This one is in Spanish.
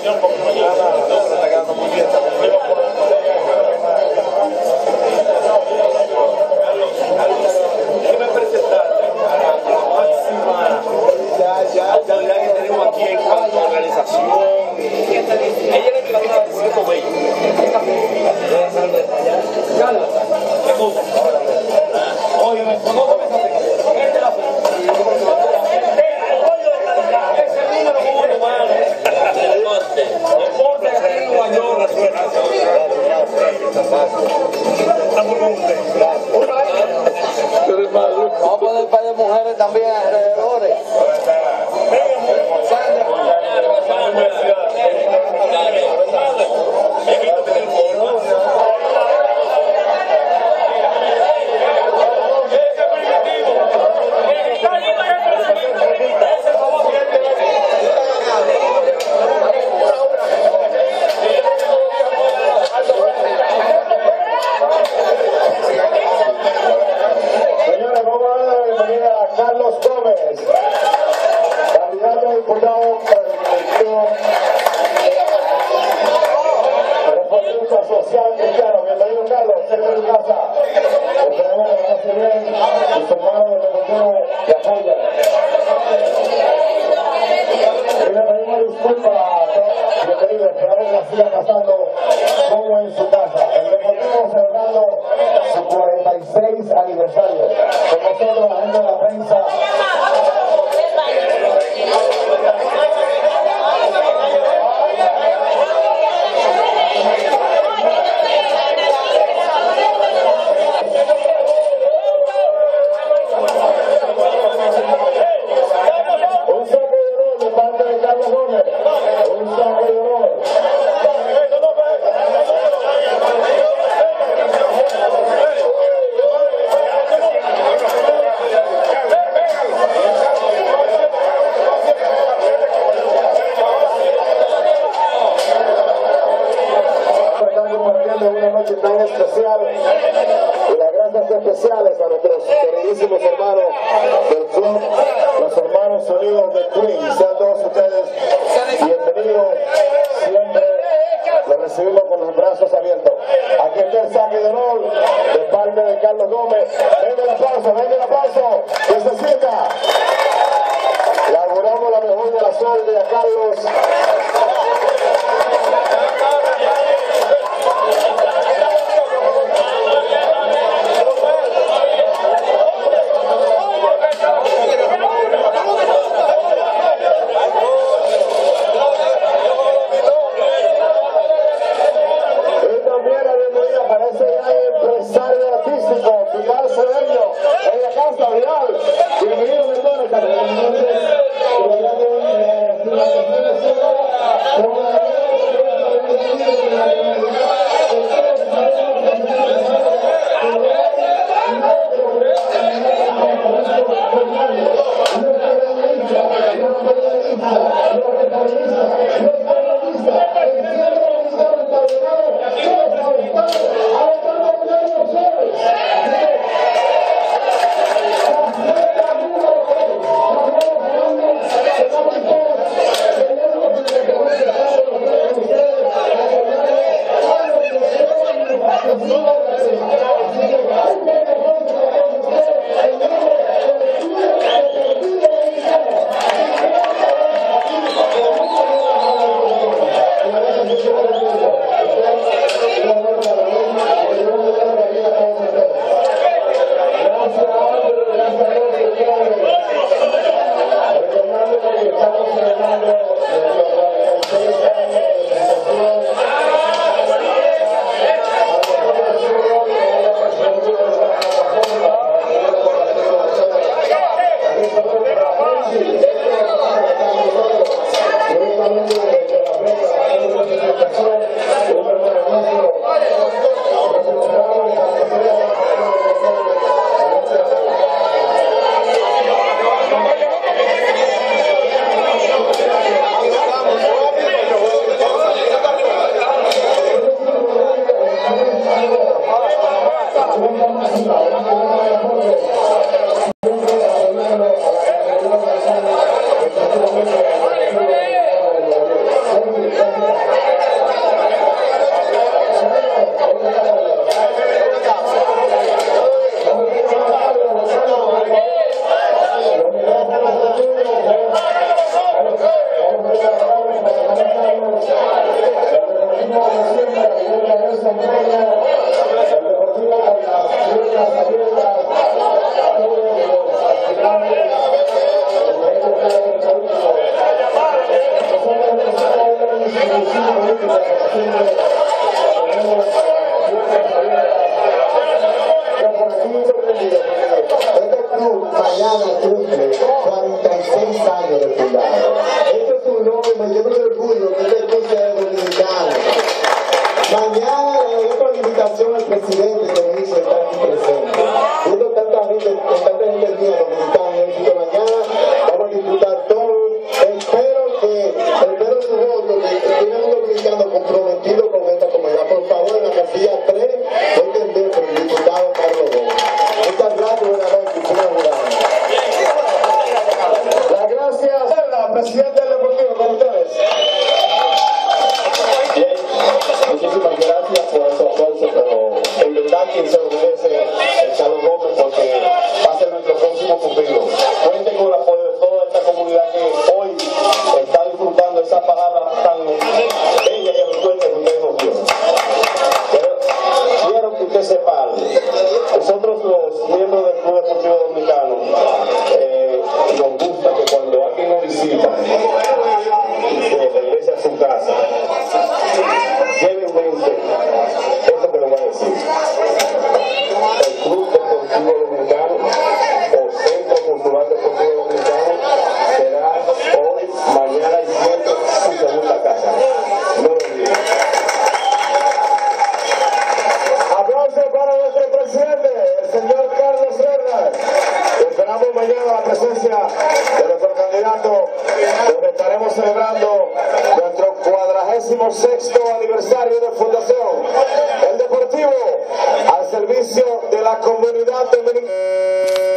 acción, compañera, está. Mujeres también sigan pasando como en su casa. El Deportivo celebrando su 46 aniversario. Con nosotros, la gente de la prensa. Un honor de parte de Carlos Gómez. Tan especial y las gracias especiales a nuestros queridísimos hermanos del club, los hermanos unidos de Queen. Sean todos ustedes bienvenidos. Siempre los recibimos con los brazos abiertos. Aquí está el saque de honor de parte de Carlos Gómez. Venga el aplauso, venga el aplauso. Que se sienta. Le la mejor de la suerte a Carlos. Gracias. ハハハハ! But también mañana la presencia de nuestro candidato, donde estaremos celebrando nuestro cuadragésimo sexto aniversario de fundación. El Deportivo al servicio de la comunidad dominicana.